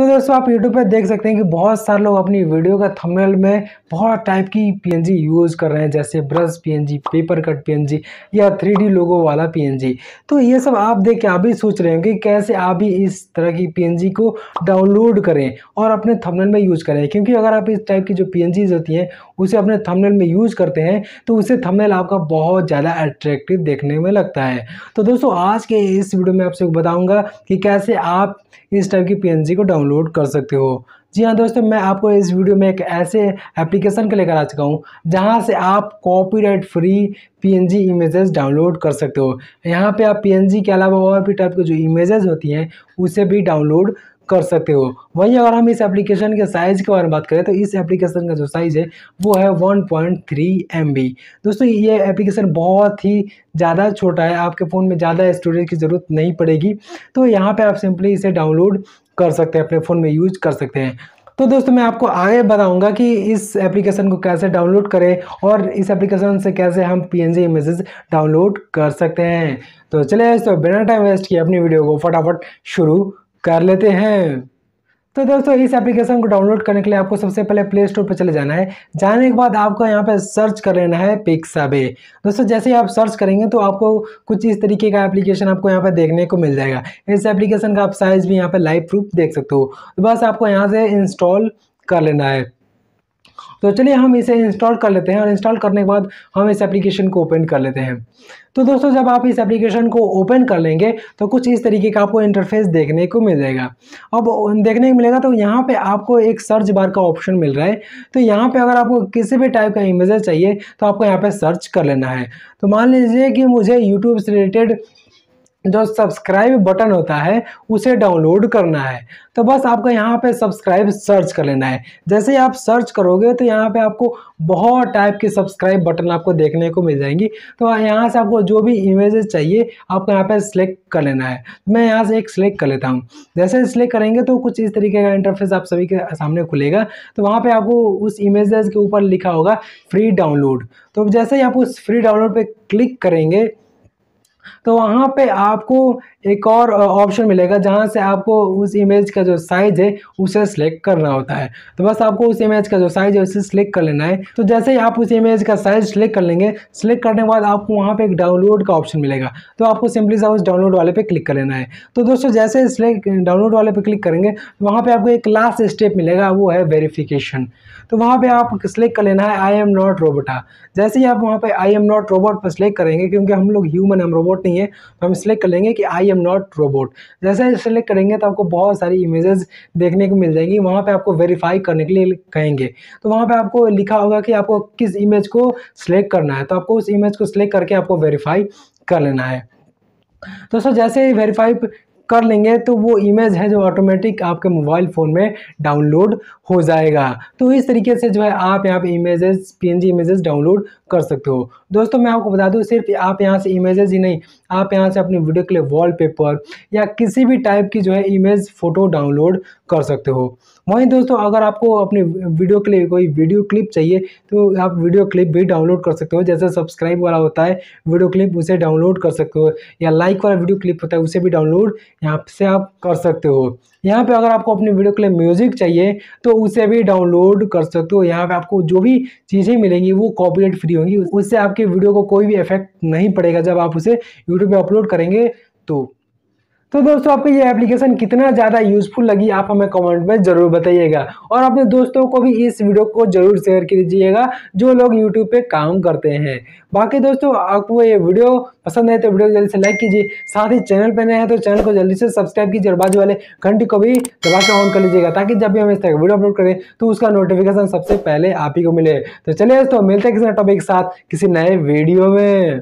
तो दोस्तों, आप यूट्यूब पर देख सकते हैं कि बहुत सारे लोग अपनी वीडियो का थंबनेल में बहुत टाइप की पीएनजी यूज़ कर रहे हैं, जैसे brush PNG paper cut PNG या थ्री लोगो वाला पीएनजी तो ये सब आप देख के आप भी सोच रहे हो कि कैसे आप भी इस तरह की पीएनजी को डाउनलोड करें और अपने थंबनेल में यूज़ करें। क्योंकि अगर आप इस टाइप की जो पी होती हैं उसे अपने थंबनेल में यूज़ करते हैं तो उसे थंबनेल आपका बहुत ज़्यादा अट्रैक्टिव देखने में लगता है। तो दोस्तों, आज के इस वीडियो में आपसे बताऊँगा कि कैसे आप इस टाइप की पीएनजी को डाउनलोड कर सकते हो। जी हाँ दोस्तों, मैं आपको इस वीडियो में एक ऐसे एप्लीकेशन को लेकर आ चुका हूँ, जहाँ से आप copyright free PNG images download कर सकते हो। यहाँ पे आप पीएनजी के अलावा और भी टाइप की जो इमेजेस होती हैं, उसे भी डाउनलोड कर सकते हो। वहीं अगर हम इस एप्लीकेशन के साइज़ के बारे में बात करें तो इस एप्लीकेशन का जो साइज़ है, वो है 1.3 पॉइंट दोस्तों, ये एप्लीकेशन बहुत ही ज़्यादा छोटा है। आपके फ़ोन में ज़्यादा स्टोरेज की ज़रूरत नहीं पड़ेगी। तो यहाँ पर आप सिंपली इसे डाउनलोड कर सकते हैं, अपने फ़ोन में यूज़ कर सकते हैं। तो दोस्तों, मैं आपको आगे बताऊँगा कि इस एप्लीकेशन को कैसे डाउनलोड करें और इस एप्लीकेशन से कैसे हम पी एन इमेजेस डाउनलोड कर सकते हैं। तो चलिए तो बिना टाइम वेस्ट किए अपनी वीडियो को फटाफट शुरू कर लेते हैं। तो दोस्तों, इस एप्लीकेशन को डाउनलोड करने के लिए आपको सबसे पहले प्ले स्टोर पर चले जाना है। जाने के बाद आपको यहाँ पर सर्च कर लेना है पिक्साबे दोस्तों, जैसे ही आप सर्च करेंगे तो आपको कुछ इस तरीके का एप्लीकेशन आपको यहाँ पर देखने को मिल जाएगा। इस एप्लीकेशन का आप साइज़ भी यहाँ पर लाइव प्रूफ देख सकते हो। तो बस आपको यहाँ से इंस्टॉल कर लेना है। तो चलिए हम इसे इंस्टॉल कर लेते हैं और इंस्टॉल करने के बाद हम इस एप्लीकेशन को ओपन कर लेते हैं। तो दोस्तों, जब आप इस एप्लीकेशन को ओपन कर लेंगे तो कुछ इस तरीके का आपको इंटरफेस देखने को मिल जाएगा। अब देखने को मिलेगा तो यहाँ पे आपको एक सर्च बार का ऑप्शन मिल रहा है। तो यहाँ पे अगर आपको किसी भी टाइप का इमेजेस चाहिए तो आपको यहाँ पे सर्च कर लेना है। तो मान लीजिए कि मुझे यूट्यूब से रिलेटेड जो सब्सक्राइब बटन होता है, उसे डाउनलोड करना है। तो बस आपको यहाँ पे सब्सक्राइब सर्च कर लेना है। जैसे आप सर्च करोगे तो यहाँ पे आपको बहुत टाइप के सब्सक्राइब बटन आपको देखने को मिल जाएँगी। तो यहाँ से आपको जो भी इमेजेस चाहिए, आपको यहाँ पे सिलेक्ट कर लेना है। मैं यहाँ से एक सिलेक्ट कर लेता हूँ। जैसे सिलेक्ट करेंगे तो कुछ इस तरीके का इंटरफेस आप सभी के सामने खुलेगा। तो वहाँ पर आपको उस इमेजेस के ऊपर लिखा होगा फ्री डाउनलोड तो जैसे ही आप उस फ्री डाउनलोड पर क्लिक करेंगे तो वहाँ पे आपको एक और ऑप्शन मिलेगा जहाँ से आपको उस इमेज का जो साइज़ है, उसे सिलेक्ट करना होता है। तो बस आपको उस इमेज का जो साइज़ है, उसे सिलेक्ट कर लेना है। तो जैसे ही आप उस इमेज का साइज़ सिलेक्ट कर लेंगे सिलेक्ट करने के बाद आपको वहाँ पे एक डाउनलोड का ऑप्शन मिलेगा। तो आपको सिंपली सा उस डाउनलोड वाले पे क्लिक कर लेना है। तो दोस्तों, जैसे सिलेक्ट डाउनलोड वाले पे क्लिक करेंगे तो वहाँ पर आपको एक लास्ट स्टेप मिलेगा, वो है वेरीफिकेशन तो वहाँ पर आप सिलेक्ट कर लेना है आई एम नॉट रोबोटा जैसे ही आप वहाँ पर आई एम नॉट रोबोट पर सिलेक्ट करेंगे, क्योंकि हम लोग ह्यूमन हम रोबोट नहीं है तो हम सिलेक्ट कर लेंगे कि आई एम नॉट रोबोट जैसे सेलेक्ट करेंगे तो आपको बहुत सारी इमेजेस देखने को मिल जाएँगी। वहाँ पे आपको वेरीफाई करने के लिए कहेंगे। तो वहाँ पे आपको लिखा होगा कि आपको किस इमेज को सिलेक्ट करना है। तो आपको उस इमेज को सिलेक्ट करके आपको वेरीफाई कर लेना है। दोस्तों जैसे ही वेरीफाई कर लेंगे तो वो इमेज है जो ऑटोमेटिक आपके मोबाइल फ़ोन में डाउनलोड हो जाएगा। तो इस तरीके से जो है आप यहाँ पे इमेजेस पीएनजी इमेजेस डाउनलोड कर सकते हो। दोस्तों, मैं आपको बता दूँ, सिर्फ़ आप यहाँ से इमेजेस ही नहीं, आप यहाँ से अपने वीडियो के लिए वॉलपेपर या किसी भी टाइप की जो है इमेज फ़ोटो डाउनलोड कर सकते हो। वहीं दोस्तों, अगर आपको अपने वीडियो के लिए कोई वीडियो क्लिप चाहिए तो आप वीडियो क्लिप भी डाउनलोड कर सकते हो। जैसे सब्सक्राइब वाला होता है वीडियो क्लिप उसे डाउनलोड कर सकते हो, या लाइक वाला वीडियो क्लिप होता है, उसे भी डाउनलोड यहाँ से आप कर सकते हो। यहाँ पे अगर आपको अपनी वीडियो के लिए म्यूज़िक चाहिए तो उसे भी डाउनलोड कर सकते हो। यहाँ पे आपको जो भी चीज़ें मिलेंगी, वो कॉपीराइट फ्री होंगी। उससे आपके वीडियो को कोई भी इफ़ेक्ट नहीं पड़ेगा जब आप उसे यूट्यूब पे अपलोड करेंगे तो। तो दोस्तों, आपको ये एप्लीकेशन कितना ज़्यादा यूज़फुल लगी, आप हमें कमेंट में ज़रूर बताइएगा। और अपने दोस्तों को भी इस वीडियो को ज़रूर शेयर कीजिएगा, जो लोग यूट्यूब पे काम करते हैं। बाकी दोस्तों, आपको ये वीडियो पसंद है तो वीडियो जल्दी से लाइक कीजिए। साथ ही चैनल पर नए हैं तो चैनल को जल्दी से सब्सक्राइब कीजिए और बाजू वाले घंटी को भी दबा के ऑन कर लीजिएगा, ताकि जब भी हम इस तरह वीडियो अपलोड करें तो उसका नोटिफिकेशन सबसे पहले आप ही को मिले। तो चलिए दोस्तों, मिलते हैं किसी टॉपिक के साथ, किसी नए वीडियो में।